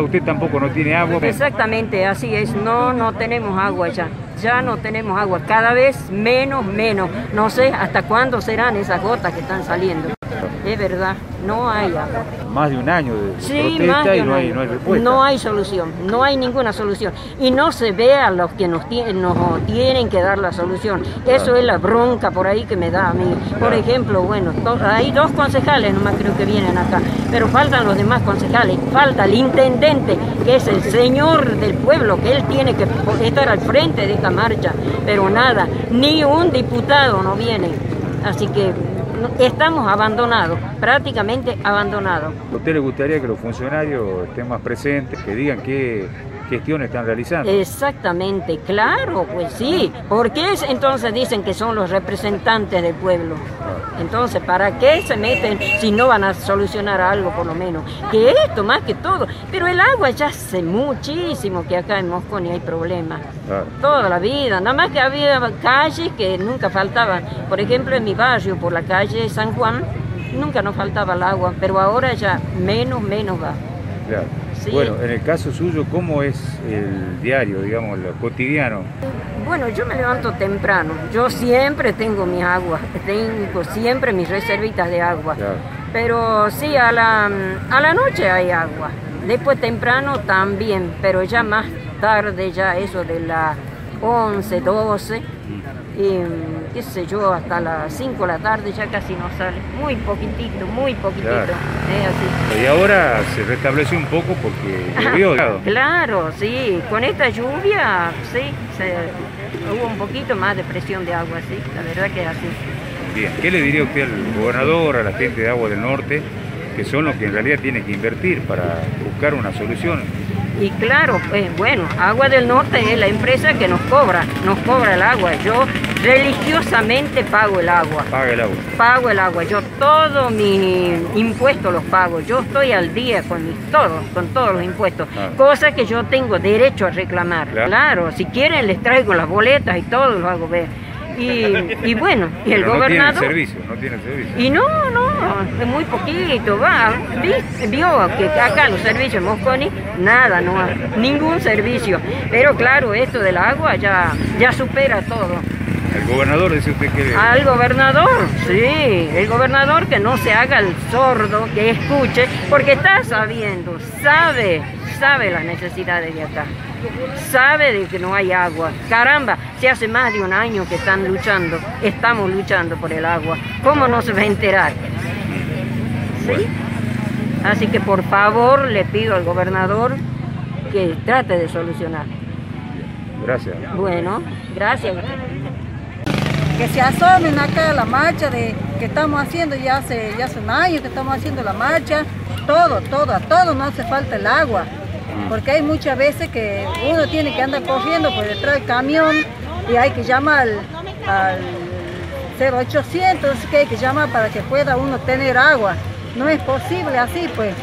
usted tampoco no tiene agua. Exactamente, así es. No, no tenemos agua ya. Ya no tenemos agua. Cada vez menos, menos. No sé hasta cuándo serán esas gotas que están saliendo. Es verdad, no hay agua. Más de un año de Sí, protesta más de y no hay, no hay respuesta. No hay solución, no hay ninguna solución. Y no se ve a los que nos, tie- nos tienen que dar la solución. Eso es la bronca por ahí que me da a mí. Por ejemplo, bueno, hay dos concejales nomás creo que vienen acá, pero faltan los demás concejales. Falta el intendente, que es el señor del pueblo, que él tiene que estar al frente de esta marcha. Pero nada, ni un diputado no viene. Así que estamos abandonados, prácticamente abandonados. ¿A usted le gustaría que los funcionarios estén más presentes, que digan qué gestiones están realizando? Exactamente, claro, pues sí. ¿Por qué es- entonces dicen que son los representantes del pueblo? Entonces, ¿para qué se meten si no van a solucionar algo por lo menos? Que esto más que todo. Pero el agua ya hace muchísimo que acá en Mosconi hay problemas. Claro. Toda la vida, nada más que había calles que nunca faltaban. Por ejemplo, en mi barrio, por la calle San Juan, nunca nos faltaba el agua, pero ahora ya menos, menos va. Claro. Sí. Bueno, en el caso suyo, ¿cómo es el diario, digamos, lo cotidiano? Bueno, yo me levanto temprano. Yo siempre tengo mi agua, tengo siempre mis reservitas de agua. Claro. Pero sí, a la, a la noche hay agua. Después temprano también, pero ya más tarde, ya eso de las 11, 12, y qué sé yo, hasta las 5 de la tarde ya casi no sale. Muy poquitito, muy poquitito. Claro. Así. Y ahora se restableció un poco porque llovió. claro. Claro, sí, con esta lluvia, sí, se- hubo un poquito más de presión de agua, sí, la verdad que es así. Bien, ¿qué le diría usted al gobernador, a la gente de Agua del Norte, que son los que en realidad tienen que invertir para buscar una solución? Y claro, pues bueno, Agua del Norte es la empresa que nos cobra, nos cobra el agua. Yo religiosamente pago el agua, Paga el agua. pago el agua. Yo todos mis impuestos los pago. Yo estoy al día con mis todos, con todos los impuestos. Ah. Cosa que yo tengo derecho a reclamar. Claro. Claro, si quieren les traigo las boletas y todo lo hago ver. Y, y bueno, y el Pero no tiene gobernador. servicio, no tiene servicio. Y no, no, es muy poquito, va. Vi- Vio que acá los servicios en Mosconi, nada, no hay, ningún servicio. Pero claro, esto del agua ya, ya supera todo. El gobernador dice usted que... Al gobernador, sí, el gobernador que no se haga el sordo, que escuche, porque está sabiendo, sabe, sabe las necesidades de acá, sabe de que no hay agua. Caramba, si hace más de un año que están luchando, estamos luchando por el agua, ¿cómo no se va a enterar? ¿Sí? Así que por favor le pido al gobernador que trate de solucionar. Gracias. Bueno, gracias. Que se asomen acá a la marcha de, que estamos haciendo ya hace, ya hace un año que estamos haciendo la marcha, todo, todo, a todo no hace falta el agua, porque hay muchas veces que uno tiene que andar corriendo por detrás del camión y hay que llamar al, al 0800, que hay que llamar para que pueda uno tener agua. No es posible así, pues.